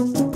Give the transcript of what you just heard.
Thank you.